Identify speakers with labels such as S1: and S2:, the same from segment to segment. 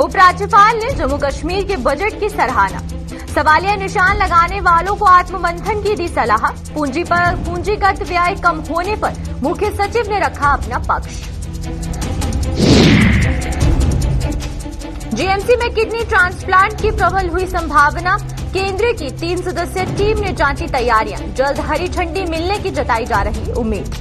S1: उपराज्यपाल ने जम्मू कश्मीर के बजट की सराहना। सवालिया निशान लगाने वालों को आत्ममंथन की दी सलाह। पूंजी पर पूंजीगत व्यय कम होने पर मुख्य सचिव ने रखा अपना पक्ष। जीएमसी में किडनी ट्रांसप्लांट की प्रबल हुई संभावना। केंद्र की तीन सदस्यीय टीम ने जांची तैयारियाँ। जल्द हरी झंडी मिलने की जताई जा रही उम्मीद।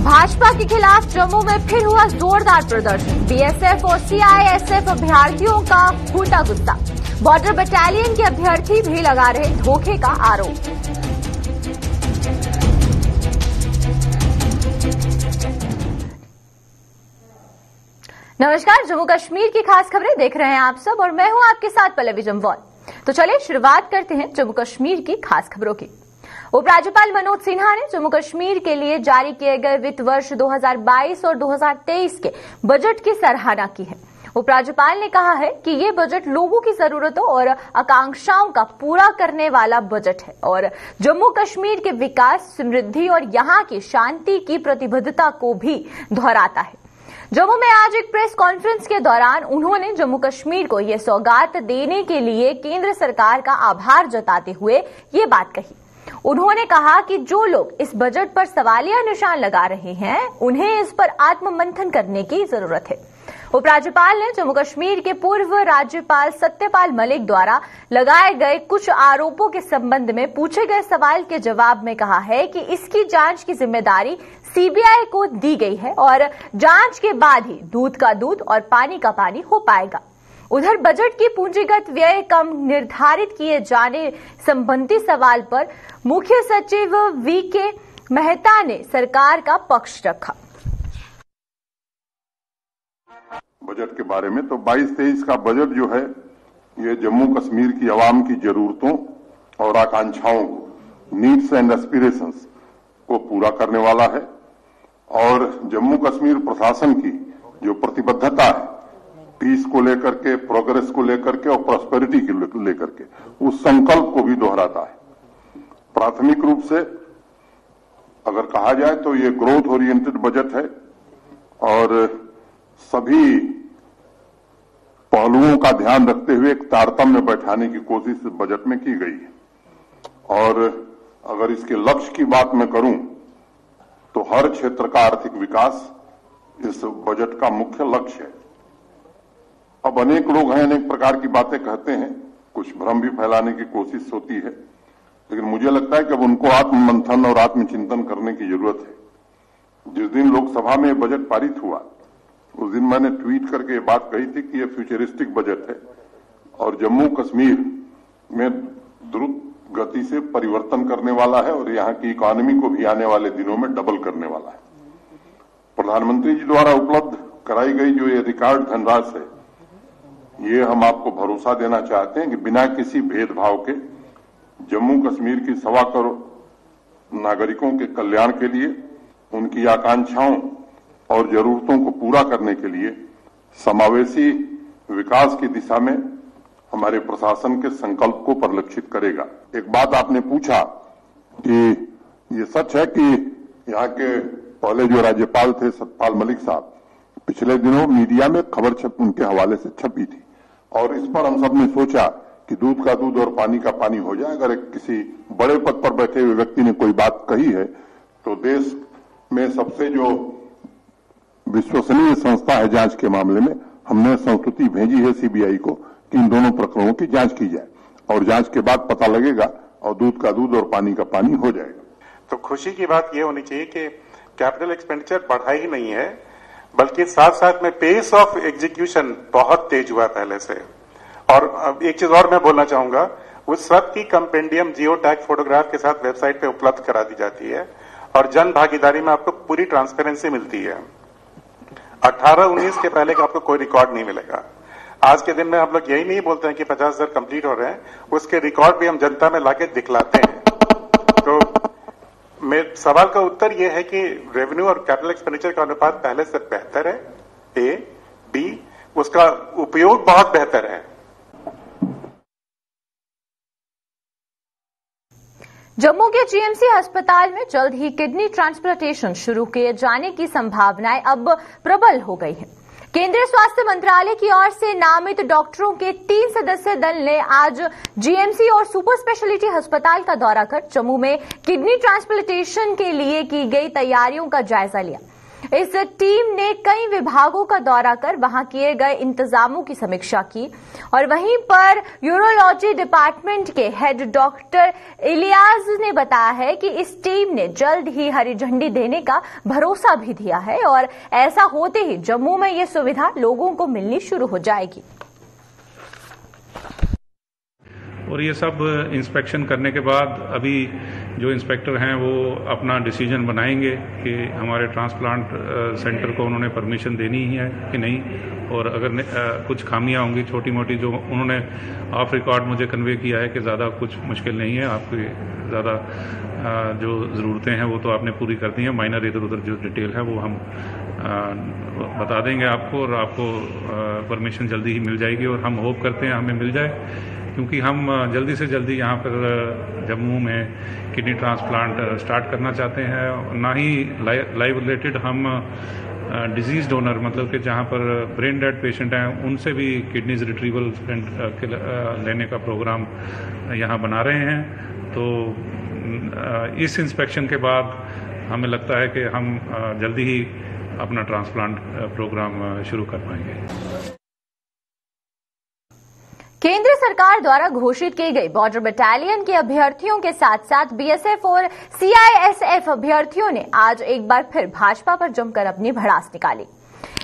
S1: भाजपा के खिलाफ जम्मू में फिर हुआ जोरदार प्रदर्शन। बीएसएफ और सीआईएसएफ अभ्यर्थियों का फूटा गुस्सा। बॉर्डर बटालियन के अभ्यर्थी भी लगा रहे धोखे का आरोप। नमस्कार, जम्मू कश्मीर की खास खबरें देख रहे हैं आप सब और मैं हूँ आपके साथ पल्लवी जमवाल। तो चलिए शुरुआत करते हैं जम्मू कश्मीर की खास खबरों की। उपराज्यपाल मनोज सिन्हा ने जम्मू कश्मीर के लिए जारी किए गए वित्त वर्ष 2022 और 2023 के बजट की सराहना की है। उपराज्यपाल ने कहा है कि ये बजट लोगों की जरूरतों और आकांक्षाओं का पूरा करने वाला बजट है और जम्मू कश्मीर के विकास, समृद्धि और यहाँ की शांति की प्रतिबद्धता को भी दोहराता है। जम्मू में आज एक प्रेस कॉन्फ्रेंस के दौरान उन्होंने जम्मू कश्मीर को यह सौगात देने के लिए केंद्र सरकार का आभार जताते हुए ये बात कही। उन्होंने कहा कि जो लोग इस बजट पर सवालिया निशान लगा रहे हैं, उन्हें इस पर आत्ममंथन करने की ज़रूरत है। उपराज्यपाल ने जम्मू कश्मीर के पूर्व राज्यपाल सत्यपाल मलिक द्वारा लगाए गए कुछ आरोपों के संबंध में पूछे गए सवाल के जवाब में कहा है कि इसकी जाँच की ज़िम्मेदारी सीबीआई को दी गई है और जाँच के बाद ही दूध का दूध और पानी का पानी हो पाएगा। उधर बजट की पूंजीगत व्यय कम निर्धारित किए जाने संबंधी सवाल पर मुख्य सचिव वी के मेहता ने सरकार का पक्ष रखा।
S2: बजट के बारे में तो 22-23 का बजट जो है, ये जम्मू कश्मीर की आवाम की जरूरतों और आकांक्षाओं को नीड्स एंड एस्पिरेशंस को पूरा करने वाला है। और जम्मू कश्मीर प्रशासन की जो प्रतिबद्धता है पीस को लेकर के प्रोग्रेस को लेकर के और प्रॉस्पेरिटी को लेकर के। उस संकल्प को भी दोहराता है। प्राथमिक रूप से अगर कहा जाए तो ये ग्रोथ ओरिएंटेड बजट है और सभी पहलुओं का ध्यान रखते हुए एक तारतम्य बैठाने की कोशिश बजट में की गई है। और अगर इसके लक्ष्य की बात मैं करूँ तो हर क्षेत्र का आर्थिक विकास इस बजट का मुख्य लक्ष्य है। अब अनेक लोग हैं, अनेक प्रकार की बातें कहते हैं। कुछ भ्रम भी फैलाने की कोशिश होती है। लेकिन मुझे लगता है कि अब उनको आत्ममंथन और आत्मचिंतन करने की ज़रूरत है। जिस दिन लोकसभा में बजट पारित हुआ, उस दिन मैंने ट्वीट करके ये बात कही थी कि ये फ्यूचरिस्टिक बजट है और जम्मू कश्मीर में द्रुत गति से परिवर्तन करने वाला है और यहाँ की इकोनॉमी को भी आने वाले दिनों में डबल करने वाला है। प्रधानमंत्री जी द्वारा उपलब्ध कराई गई जो ये रिकॉर्ड धनराशि है ये हम आपको भरोसा देना चाहते हैं कि बिना किसी भेदभाव के जम्मू कश्मीर की सवा करोड़ नागरिकों के कल्याण के लिए, उनकी आकांक्षाओं और जरूरतों को पूरा करने के लिए, समावेशी विकास की दिशा में हमारे प्रशासन के संकल्प को परिलक्षित करेगा। एक बात आपने पूछा कि ये सच है कि यहाँ के पहले जो राज्यपाल थे सतपाल मलिक साहब, पिछले दिनों मीडिया में खबर छप उनके हवाले से छपी थी। और इस पर हम सबने सोचा कि दूध का दूध और पानी का पानी हो जाए। अगर किसी बड़े पद पर बैठे हुए व्यक्ति ने कोई बात कही है तो देश में सबसे जो विश्वसनीय संस्था है जाँच के मामले में, हमने संस्तुति भेजी है सीबीआई को कि इन दोनों प्रकरणों की जाँच की जाए और जाँच के बाद पता लगेगा और दूध का दूध और पानी का पानी हो जाएगा।
S3: तो खुशी की बात यह होनी चाहिए कि कैपिटल एक्सपेंडिचर बढ़ा ही नहीं है बल्कि साथ साथ में पेस ऑफ़ एग्जीक्यूशन बहुत तेज हुआ पहले से। और एक चीज़ और मैं बोलना चाहूँगा उस सब की कंपेंडियम जियो टैग फोटोग्राफ के साथ वेबसाइट पे उपलब्ध करा दी जाती है और जन भागीदारी में आपको पूरी ट्रांसपेरेंसी मिलती है। 18-19 के पहले का आपको कोई रिकॉर्ड नहीं मिलेगा। आज के दिन में हम लोग यही नहीं बोलते हैं कि पचास हज़ार कंप्लीट हो रहे हैं, उसके रिकॉर्ड भी हम जनता में लाके दिखलाते हैं। मेरे सवाल का उत्तर यह है कि रेवेन्यू और कैपिटल एक्सपेंडिचर का अनुपात पहले से बेहतर है ए बी उसका उपयोग बहुत बेहतर है
S1: जम्मू के जीएमसी अस्पताल में जल्द ही किडनी ट्रांसप्लांटेशन शुरू किए जाने की संभावनाएँ अब प्रबल हो गई हैं। केंद्रीय स्वास्थ्य मंत्रालय की ओर से नामित डॉक्टरों के तीन सदस्य दल ने आज जीएमसी और सुपर स्पेशलिटी अस्पताल का दौरा कर जम्मू में किडनी ट्रांसप्लांटेशन के लिए की गई तैयारियों का जायजा लिया। इस टीम ने कई विभागों का दौरा कर वहाँ किए गए इंतजामों की समीक्षा की। और वहीं पर यूरोलॉजी डिपार्टमेंट के हेड डॉक्टर इलियाज ने बताया है कि इस टीम ने जल्द ही हरी झंडी देने का भरोसा भी दिया है और ऐसा होते ही जम्मू में ये सुविधा लोगों को मिलनी शुरू हो जाएगी।
S4: और ये सब इंस्पेक्शन करने के बाद अभी जो इंस्पेक्टर हैं वो अपना डिसीज़न बनाएँगे कि हमारे ट्रांसप्लांट सेंटर को उन्होंने परमिशन देनी ही है कि नहीं। और अगर कुछ खामियाँ होंगी छोटी मोटी जो उन्होंने ऑफ़ रिकॉर्ड मुझे कन्वे किया है कि ज़्यादा कुछ मुश्किल नहीं है, आपकी ज़्यादा जो ज़रूरतें हैं वो तो आपने पूरी कर दी हैं। माइनर इधर उधर जो डिटेल है वो हम बता देंगे आपको और आपको परमिशन जल्दी ही मिल जाएगी और हम होप करते हैं हमें मिल जाए। क्योंकि हम जल्दी से जल्दी यहाँ पर जम्मू में किडनी ट्रांसप्लांट स्टार्ट करना चाहते हैं। ना ही लाइव रिलेटेड हम डिज़ीज़ डोनर मतलब कि जहाँ पर ब्रेन डेड पेशेंट हैं, उनसे भी किडनीज रिट्रीवल लेने का प्रोग्राम यहाँ बना रहे हैं। तो इस इंस्पेक्शन के बाद हमें लगता है कि हम जल्दी ही अपना ट्रांसप्लांट प्रोग्राम शुरू कर पाएँगे।
S1: केंद्र सरकार द्वारा घोषित की गई बॉर्डर बटालियन के अभ्यर्थियों के साथ साथ बीएसएफ और सीआईएसएफ अभ्यर्थियों ने आज एक बार फिर भाजपा पर जमकर अपनी भड़ास निकाली।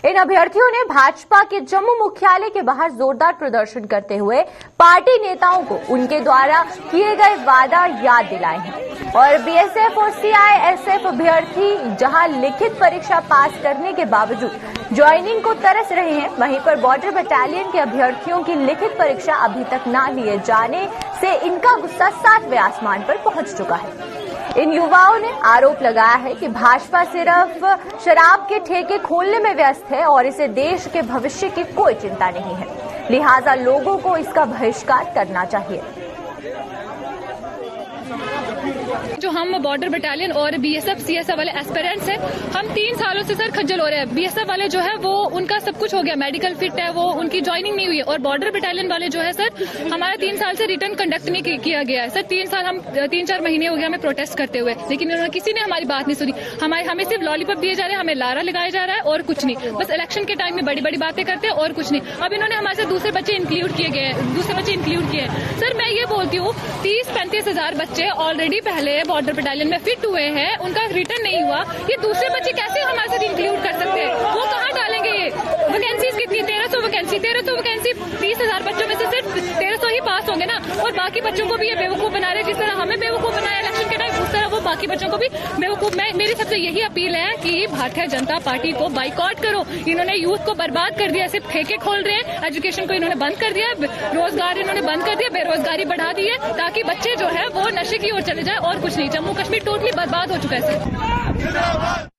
S1: इन अभ्यर्थियों ने भाजपा के जम्मू मुख्यालय के बाहर जोरदार प्रदर्शन करते हुए पार्टी नेताओं को उनके द्वारा किए गए वादा याद दिलाए हैं। और बीएसएफ और सीआईएसएफ अभ्यर्थी जहाँ लिखित परीक्षा पास करने के बावजूद ज्वाइनिंग को तरस रहे हैं, वहीं पर बॉर्डर बटालियन के अभ्यर्थियों की लिखित परीक्षा अभी तक न लिए जाने से इनका गुस्सा सातवें आसमान पर पहुँच चुका है। इन युवाओं ने आरोप लगाया है कि भाजपा सिर्फ़ शराब के ठेके खोलने में व्यस्त है और इसे देश के भविष्य की कोई चिंता नहीं है। लिहाजा लोगों को इसका बहिष्कार करना चाहिए।
S5: जो हम बॉर्डर बटालियन और बीएसएफ सीएसएफ वाले एस्पेरेंट्स हैं, हम तीन सालों से सर खज्जल हो रहे हैं। बीएसएफ वाले जो है, वो उनका सब कुछ हो गया। मेडिकल फिट है, वो उनकी ज्वाइनिंग नहीं हुई है। और बॉर्डर बटालियन वाले जो है, सर, हमारा तीन साल से रिटर्न कंडक्ट नहीं किया गया है। सर, तीन साल हम तीन चार महीने हो गए हमें प्रोटेस्ट करते हुए। लेकिन उन्होंने किसी ने हमारी बात नहीं सुनी। हमारे, हमें सिर्फ़ लॉलीपॉप दिए जा रहे हैं, हमें लारा लगाया जा रहा है और कुछ नहीं। बस इलेक्शन के टाइम में बड़ी बड़ी बातें करते हैं और कुछ नहीं। अब इन्होंने हमारे साथ दूसरे बच्चे इंक्लूड किए गए दूसरे बच्चे इंक्लूड किए सर, मैं ये बोलती हूँ, तीस पैंतीस हज़ार बच्चे ऑलरेडी पहले बॉर्डर बटालियन में फिट हुए हैं, उनका रिटर्न नहीं हुआ। ये दूसरे बच्चे कैसे हमारे साथ इंक्लूड कर सकते हैं? वो कहाँ डालेंगे ये? वैकेंसीज कितनी तेरह सौ वैकेंसी तेरह सौ वैकेंसी तीस हज़ार बच्चों में से सिर्फ़ तेरह सौ ही पास होंगे ना। और बाकी बच्चों को भी ये बेवकूफ़ बना रहे जिस तरह हमें बेवकूफ़ बनाया इलेक्शन के टाइम उस तरह वो बाकी बच्चों को भी बेवकूफ़। मैं, मेरी सबसे यही अपील है कि भारतीय जनता पार्टी को बाइकआउट करो। इन्होंने यूथ को बर्बाद कर दिया, सिर्फ़ ठेके खोल रहे हैं। एजुकेशन को इन्होंने बंद कर दिया, रोज़गार इन्होंने बंद कर दिया, बेरोजगारी बढ़ा दी है, ताकि बच्चे जो है वो नशे की ओर चले जाए और कुछ नहीं। जम्मू कश्मीर टोटली बर्बाद हो चुका है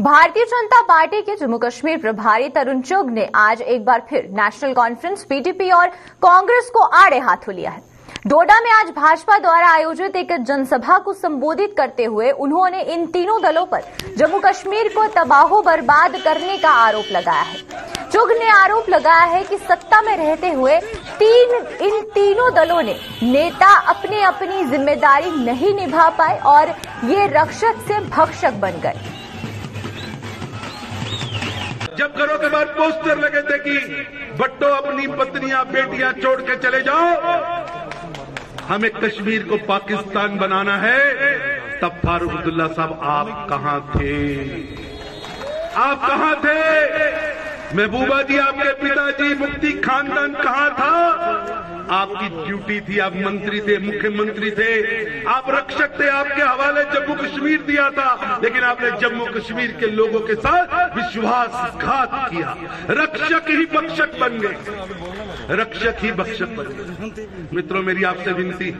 S1: भारतीय जनता पार्टी के जम्मू कश्मीर प्रभारी तरुण चुग ने आज एक बार फिर नेशनल कॉन्फ्रेंस पीडीपी और कांग्रेस को आड़े हाथों लिया है। डोडा में आज भाजपा द्वारा आयोजित एक जनसभा को संबोधित करते हुए उन्होंने इन तीनों दलों पर जम्मू कश्मीर को तबाहो बर्बाद करने का आरोप लगाया है। चुग ने आरोप लगाया है कि सत्ता में रहते हुए तीन, इन तीनों दलों ने नेता अपने अपनी ज़िम्मेदारी नहीं निभा पाए और ये रक्षक से भक्षक बन गए।
S6: जब घरों के बाहर पोस्टर लगे थे कि बट्टो अपनी पत्नियाँ, बेटियाँ छोड़ के चले जाओ, हमें कश्मीर को पाकिस्तान बनाना है, तब फारूक अब्दुल्ला साहब, आप कहाँ थे? आप कहाँ थे? महबूबा जी, आपके पिताजी, मुफ्ती खानदान कहाँ था? आपकी ड्यूटी थी, आप मंत्री थे, मुख्यमंत्री थे। आप रक्षक थे, आपके हवाले जम्मू कश्मीर दिया था। लेकिन आपने जम्मू कश्मीर के लोगों के साथ विश्वासघात किया। रक्षक ही बख्शक बन गए। रक्षक ही बख्शक बन गए। मित्रों, मेरी आपसे विनती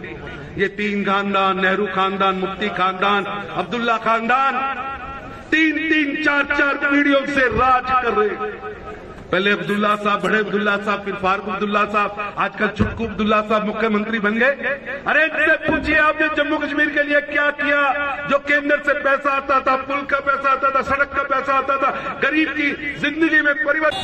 S6: ये तीन खानदान, नेहरू खानदान, मुफ्ती खानदान, अब्दुल्ला खानदान तीन तीन चार चार पीढ़ियों से राज कर रहे पहले अब्दुल्ला साहब, बड़े अब्दुल्ला साहब, फिर फारूक अब्दुल्ला साहब, आजकल चुटकू अब्दुल्ला साहब मुख्यमंत्री बन गए। अरे इनसे पूछिए, आपने जम्मू कश्मीर के लिए क्या किया? जो केंद्र से पैसा आता था, पुल का पैसा आता था, सड़क का पैसा आता था, गरीब की ज़िंदगी में परिवर्तन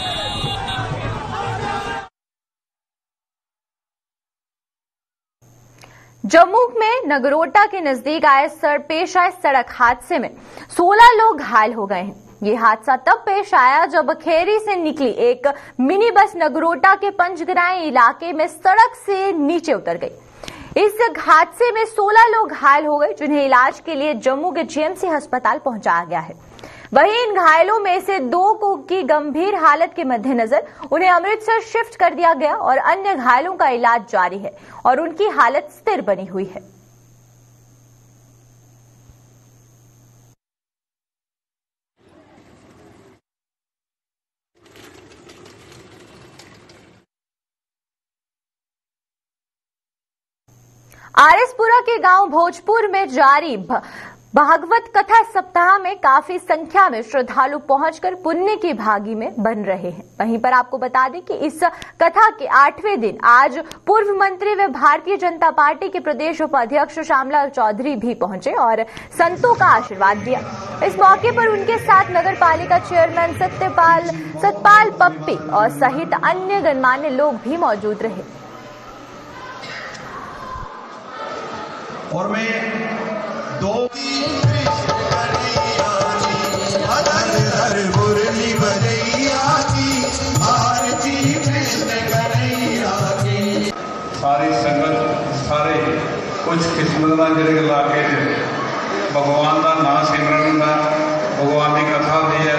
S1: जम्मू में नगरोटा के नज़दीक आए सर पेश आए सड़क हादसे में 16 लोग घायल हो गए हैं। ये हादसा तब पेश आया जब खेरी से निकली एक मिनी बस नगरोटा के पंचग्राई इलाके में सड़क से नीचे उतर गई। इस हादसे में 16 लोग घायल हो गए, जिन्हें इलाज के लिए जम्मू के जीएमसी अस्पताल पहुँचाया गया है। वहीं इन घायलों में से दो को की गंभीर हालत के मद्देनजर उन्हें अमृतसर शिफ्ट कर दिया गया और अन्य घायलों का इलाज जारी है और उनकी हालत स्थिर बनी हुई है। आरएसपुरा के गाँव भोजपुर में जारी भागवत कथा सप्ताह में काफ़ी संख्या में श्रद्धालु पहुंचकर पुण्य की भागी में बन रहे हैं। वहीं पर आपको बता दें कि इस कथा के आठवें दिन आज पूर्व मंत्री व भारतीय जनता पार्टी के प्रदेश उपाध्यक्ष श्यामलाल चौधरी भी पहुँचे और संतों का आशीर्वाद दिया। इस मौके पर उनके साथ नगर पालिका चेयरमैन सत्यपाल सतपाल पप्पी और सहित अन्य गणमान्य लोग भी मौजूद रहे।
S7: और मैं दो सारी संगत, सारे कुछ किस्मत का
S4: जो इलाके भगवान का ना सिमरन का भगवान की कथा भी है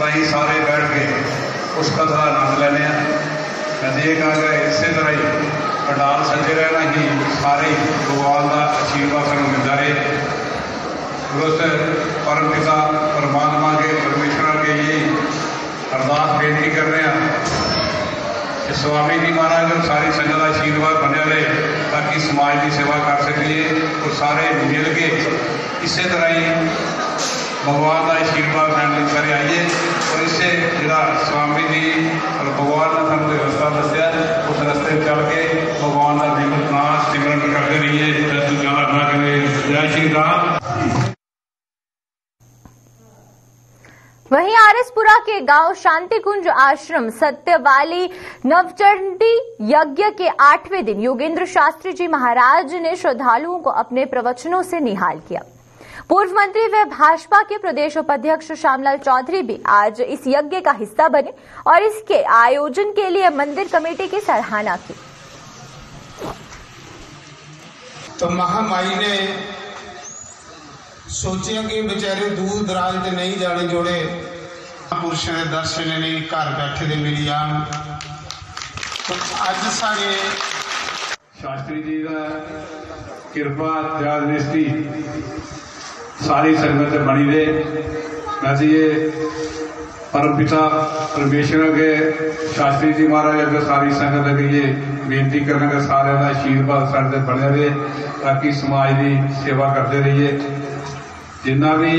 S4: वहीं सारे बैठ के उस कथा का आनंद लेने हैं मैं इस तरह ही ਆਨੰਦ ਲੈਂਦੇ ਹਾਂ ਮੈਂ ਇਹ ਕਹਾਂਗਾ ਇਸੇ ਤਰ੍ਹਾਂ ਹੀ ਪੰਡਾਲ ਸੱਜੇ ਰਹਿਣਾ ਹੀ ਸਾਰੇ ਹੀ ਭਗਵਾਨ ਦਾ ਆਸ਼ੀਰਵਾਦ ਸਾਨੂੰ ਮਿਲਦਾ ਰਹੇ उस परम पिता परमात्मा के परमेश्वर के ये अरदास बेनती कर रहे हैं कि स्वामी जी महाराज और सारी संगत का आशीर्वाद बने रहे ताकि समाज की सेवा कर सकिए और सारे मिल के इसी तरह ही भगवान का आशीर्वाद फैमिली करे, आइए। और इससे जरा स्वामी जी और भगवान ने ਸਾਨੂੰ रास्ता दसिया उस रास्ते चल के भगवान का जीवन नाम सिमरन करते रहिए जय ज़्यादा ना जय श्री राम।
S1: वहीं आरएसपुरा के गाँव शांतिकुंज आश्रम, सत्यवाली नवचंडी यज्ञ के आठवें दिन योगेंद्र शास्त्री जी महाराज ने श्रद्धालुओं को अपने प्रवचनों से निहाल किया। पूर्व मंत्री व भाजपा के प्रदेश उपाध्यक्ष श्यामलाल चौधरी भी आज इस यज्ञ का हिस्सा बने और इसके आयोजन के लिए मंदिर कमेटी की सराहना की।
S8: तो महामारी ने सोचिया कि बेचारे दूर दराज से नहीं जाने जोड़े। महापुरुषों के दर्शन नहीं घर बैठे दे मिली जान तो
S4: अज साढ़े शास्त्री जी का कृपा त्याग सारी संगत बनी रहे वैसे तो ये परम पिता परमेश्वर अगे शास्त्री जी महाराज अगर सारी संगत अगर ये बेनती करने का सारे का आशीर्वाद साढ़े बने रहे, ताकि समाज की सेवा करते रहिए। जिन्ना भी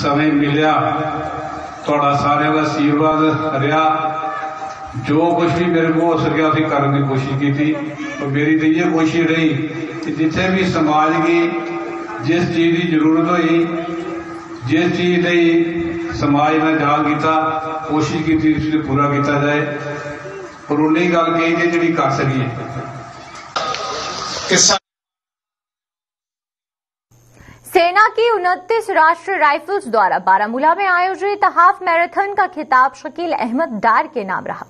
S4: समय मिलया थोड़ा सारे का आशीर्वाद रहा। जो कुछ भी मेरे को हो सके अभी करने की कोशिश की थी तो मेरी तो ये कोशिश रही कि जितने भी समाज की ਜਿਸ ਚੀਜ਼ ਦੀ ਜ਼ਰੂਰਤ ਹੋਈ ਜਿਸ ਚੀਜ਼ ਲਈ ਸਮਾਜ ਨੇ ਜਾਲ ਕੀਤਾ ਕੋਸ਼ਿਸ਼ ਕੀਤੀ ਉਸ ਨੂੰ ਪੂਰਾ ਕੀਤਾ ਜਾਏ ਔਰ ਉਨੀ ਗੱਲ ਕਹੀ ਜੇ ਜਿਹੜੀ ਕਰ ਸਕੀਏ
S8: ਕਿ ਸਾ-
S1: सेना की उनतीस राष्ट्रीय राइफल्स द्वारा बारामूला में आयोजित हाफ मैराथन का खिताब शकील अहमद डार के नाम रहा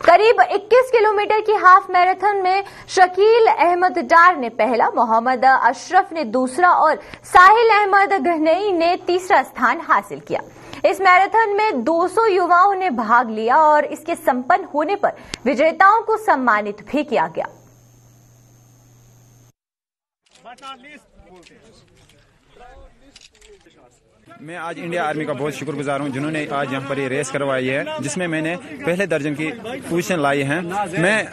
S1: करीब 21 किलोमीटर की हाफ़ मैराथन में शकील अहमद डार ने पहला, मोहम्मद अशरफ ने दूसरा और साहिल अहमद गहनई ने तीसरा स्थान हासिल किया। इस मैराथन में 200 युवाओं ने भाग लिया और इसके संपन्न होने पर विजेताओं को सम्मानित भी किया गया।
S9: मैं आज इंडिया आर्मी का बहुत शुक्रगुजार हूँ, जिन्होंने आज यहाँ पर ये रेस करवाई है, जिसमें मैंने पहले दर्जन की पोजीशन लाई है। मैं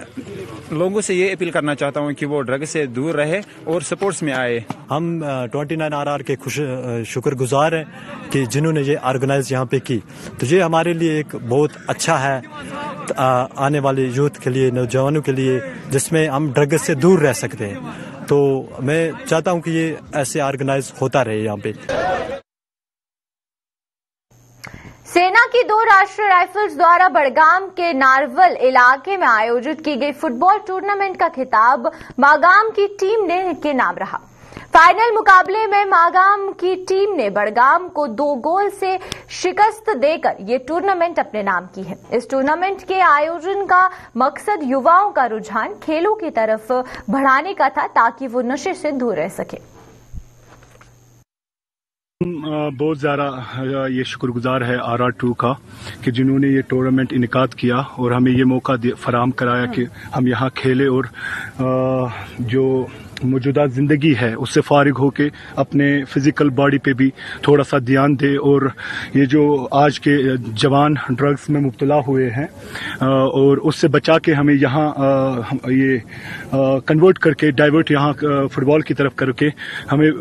S9: लोगों से ये अपील करना चाहता हूँ कि वो ड्रग से दूर रहे और स्पोर्ट्स में आए।
S10: हम ट्वेंटी नाइन आर आर के खुश शुक्रगुजार हैं कि जिन्होंने ये ऑर्गेनाइज यहाँ पे की। तो ये हमारे लिए एक बहुत अच्छा है आने वाले यूथ के लिए, नौजवानों के लिए, जिसमें हम ड्रग से दूर रह सकते हैं। तो मैं चाहता हूँ कि ये ऐसे ऑर्गेनाइज होता रहे यहाँ पे।
S1: सेना की दो राष्ट्रीय राइफल्स द्वारा बड़गाम के नारवल इलाके में आयोजित की गई फुटबॉल टूर्नामेंट का खिताब मागाम की टीम ने के नाम रहा। फाइनल मुकाबले में मागाम की टीम ने बड़गाम को दो गोल से शिकस्त देकर ये टूर्नामेंट अपने नाम की है। इस टूर्नामेंट के आयोजन का मकसद युवाओं का रुझान खेलों की तरफ़ बढ़ाने का था ताकि वो नशे से दूर रह सके।
S11: बहुत ज़्यादा ये शुक्रगुजार है आर आर टू का कि जिन्होंने ये टूर्नामेंट इनका किया और हमें ये मौका फराम कराया कि हम यहाँ खेले और जो मौजूदा ज़िंदगी है, उससे फारिग होके अपने फ़िज़िकल बॉडी पे भी थोड़ा सा ध्यान दे और ये जो आज के जवान ड्रग्स में मुबतला हुए हैं और उससे बचा के हमें यहाँ ये कन्वर्ट करके, डाइवर्ट यहाँ फुटबॉल की तरफ़ करके हमें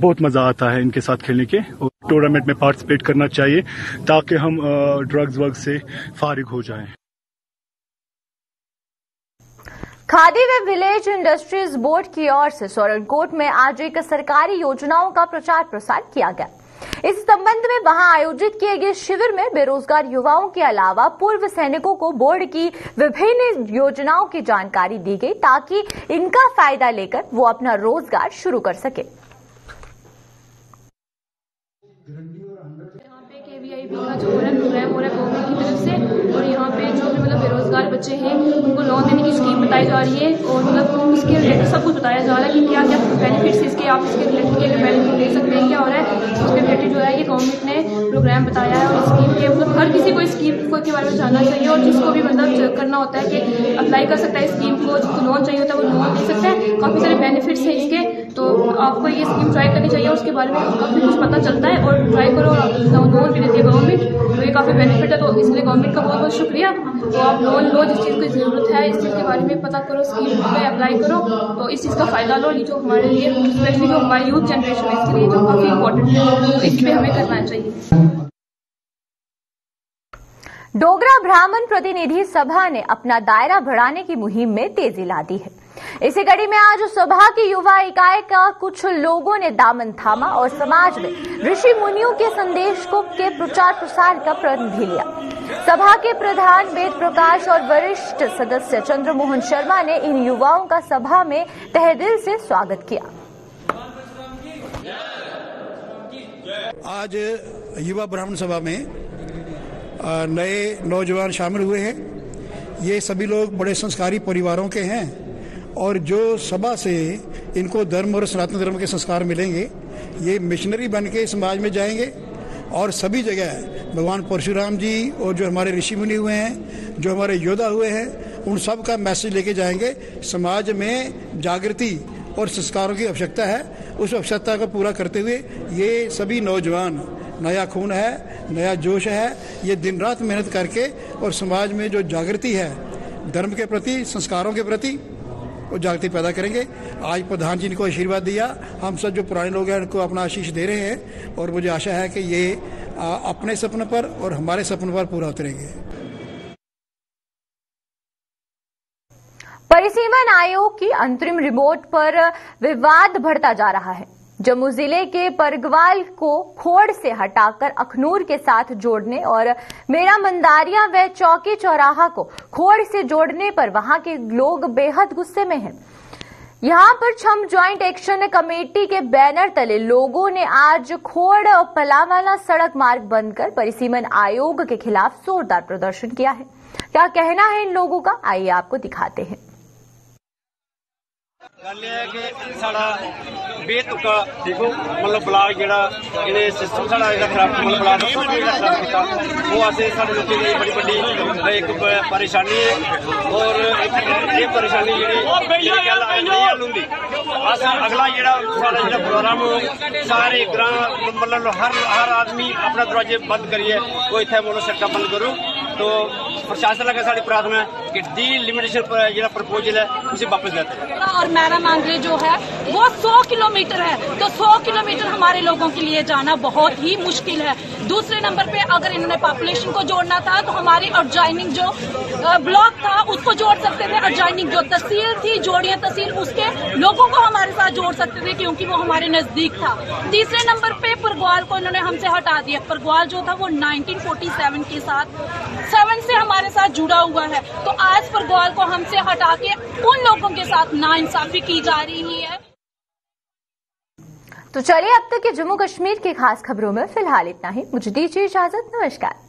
S11: बहुत मज़ा आता है इनके साथ खेलने के और टूर्नामेंट में पार्टिसिपेट करना चाहिए ताकि हम ड्रग्स वर्ग से फारिग हो जाएँ।
S1: खादी व विलेज इंडस्ट्रीज़ बोर्ड की ओर से सोरनकोट में आज एक सरकारी योजनाओं का प्रचार प्रसार किया गया। इस संबंध में वहाँ आयोजित किए गए शिविर में बेरोजगार युवाओं के अलावा पूर्व सैनिकों को बोर्ड की विभिन्न योजनाओं की जानकारी दी गई ताकि इनका फ़ायदा लेकर वो अपना रोज़गार शुरू कर सके।
S12: केवीआईबी का जो हो रहा है प्रोग्राम हो रहा है गवर्नमेंट की तरफ़ से और यहाँ पे जो भी मतलब बेरोजगार बच्चे हैं, उनको लोन देने की स्कीम बताई जा रही है और मतलब उसके रिलेटेड सब कुछ बताया जा रहा है कि क्या क्या बेनिफिट्स इसके आप इसके रिलेटेड क्या बेनिफिट ले सकते हैं, क्या हो रहा है, उसके रिलेटेड जो है ये गवर्नमेंट ने प्रोग्राम बताया है और स्कीम के मतलब हर किसी को इस स्कीम को के बारे में जानना चाहिए और जिसको भी मतलब करना होता है कि अप्लाई कर सकता है स्कीम को, जिसको लोन चाहिए होता है वो लोन ले सकता है। काफ़ी सारे बेनिफिट्स हैं इसके तो आपको ये स्कीम ट्राई करनी चाहिए, उसके बारे में काफ़ी कुछ पता चलता है और ट्राई करो लोन भी देती है गवर्नमेंट तो ये काफ़ी बेनिफिट है तो इसलिए गवर्नमेंट का बहुत बहुत शुक्रिया। तो आप लोन लो जिस चीज़ की ज़रूरत है, इस चीज़ के बारे में पता करो स्कीम पे अप्लाई करो तो इस चीज़ का फ़ायदा लो ये जो हमारे लिए स्पेशली जो हमारी यूथ जनरेशन है, इसके लिए जो काफ़ी इंपॉर्टेंट है तो इस पर हमें करना चाहिए।
S1: डोगरा ब्राह्मण प्रतिनिधि सभा ने अपना दायरा बढ़ाने की मुहिम में तेज़ी ला दी है। इसी कड़ी में आज सभा की युवा इकाई का कुछ लोगों ने दामन थामा और समाज में ऋषि मुनियों के संदेश को के प्रचार प्रसार का प्रण भी लिया। सभा के प्रधान वेद प्रकाश और वरिष्ठ सदस्य चंद्रमोहन शर्मा ने इन युवाओं का सभा में तहे दिल से स्वागत किया।
S13: आज युवा ब्राह्मण सभा में नए नौजवान शामिल हुए हैं। ये सभी लोग बड़े संस्कारी परिवारों के हैं। और जो सभा से इनको धर्म और सनातन धर्म के संस्कार मिलेंगे, ये मिशनरी बन के समाज में जाएँगे। और सभी जगह भगवान परशुराम जी और जो हमारे ऋषि मुनि हुए हैं, जो हमारे योद्धा हुए हैं, उन सब का मैसेज लेके जाएँगे। समाज में जागृति और संस्कारों की आवश्यकता है। उस आवश्यकता को पूरा करते हुए ये सभी नौजवान, नया खून है, नया जोश है, ये दिन रात मेहनत करके और समाज में जो जागृति है, धर्म के प्रति, संस्कारों के प्रति वो जागृति पैदा करेंगे। आज प्रधान जी ने को आशीर्वाद दिया। हम सब जो पुराने लोग हैं, उनको अपना आशीष दे रहे हैं और मुझे आशा है कि ये अपने सपने पर और हमारे सपनों पर पूरा उतरेंगे।
S1: परिसीमन आयोग की अंतरिम रिपोर्ट पर विवाद बढ़ता जा रहा है। जम्मू ज़िले के परगवाल को खोड़ से हटाकर अखनूर के साथ जोड़ने और मेरा मंदारिया व चौकी चौराहा को खोड़ से जोड़ने पर वहाँ के लोग बेहद गुस्से में हैं। यहाँ पर छम ज्वाइंट एक्शन कमेटी के बैनर तले लोगों ने आज खोड़ और पलावाला सड़क मार्ग बंद कर परिसीमन आयोग के खिलाफ जोरदार प्रदर्शन किया है। क्या कहना है इन लोगों का? आइए आपको दिखाते हैं।
S14: ਗੱਲ ਇਹ ਹੈ ਕਿ ਸਾਡਾ ਬੇਤੁਕਾ ਦੇਖੋ ਮਤਲਬ ਬਲਾਕ ਜਿਹੜਾ ਇਹਨੇ ਸਿਸਟਮ ਸਾਡਾ ਜਿਹੜਾ ਖਰਾਬ ਮਤਲਬ ਬਲਾਕ ਦਾ ਸਿਸਟਮ ਜਿਹੜਾ ਖਰਾਬ ਕੀਤਾ ਉਹ ਆਸੇ ਸਾਡੇ ਲੋਕਾਂ ਦੀ ਬੜੀ ਵੱਡੀ ਇੱਕ ਪ- ਪਰੇਸ਼ਾਨੀ ਹੈ ਔਰ ਇੱਕ ਇਹ ਪਰੇਸ਼ਾਨੀ ਜਿਹੜੀ ਮੇਰੇ ਖਿਆਲ ਨਾਲ ਨਹੀਂ ਹੱਲ ਹੁੰਦੀ ਅਸ ਅਗਲਾ ਜਿਹੜਾ ਸਾਡਾ ਜਿਹੜਾ ਪ੍ਰੋਗਰਾਮ ਸਾਰੇ ਗ੍ਰਾਂ ਮਤਲਬ ਹਰ हर आदमी अपना दरवाजे बंद करिए वो इतना बोलो सड़का बंद करो तो प्रशासन लगा साड़ी प्रार्थना है कि डी लिमिटेशन जो प्रपोजल है, उसे वापस लेते हैं।
S15: और मैरा मांगरे जो है, वो 100 किलोमीटर है। तो 100 किलोमीटर हमारे लोगों के लिए जाना बहुत ही मुश्किल है। दूसरे नंबर पे अगर इन्होंने पॉपुलेशन को जोड़ना था तो हमारी एडजॉइनिंग जो ब्लॉक था, उसको जोड़ सकते थे। एडजॉइनिंग जो तहसील थी, जोड़िया तहसील, उसके लोगों को हमारे साथ जोड़ सकते थे, क्योंकि वो हमारे नज़दीक था। तीसरे नंबर पे परग्वाल को इन्होंने हमसे हटा दिया। परग्वाल जो था, वो 1947 के साथ सेवन से हमारे साथ जुड़ा हुआ है। तो आज परग्वाल को हमसे हटा के उन लोगों के साथ नाइंसाफी की जा रही है।
S1: तो चलिए अब तक के जम्मू कश्मीर की खास खबरों में फ़िलहाल इतना ही। मुझे दीजिए इजाज़त। नमस्कार।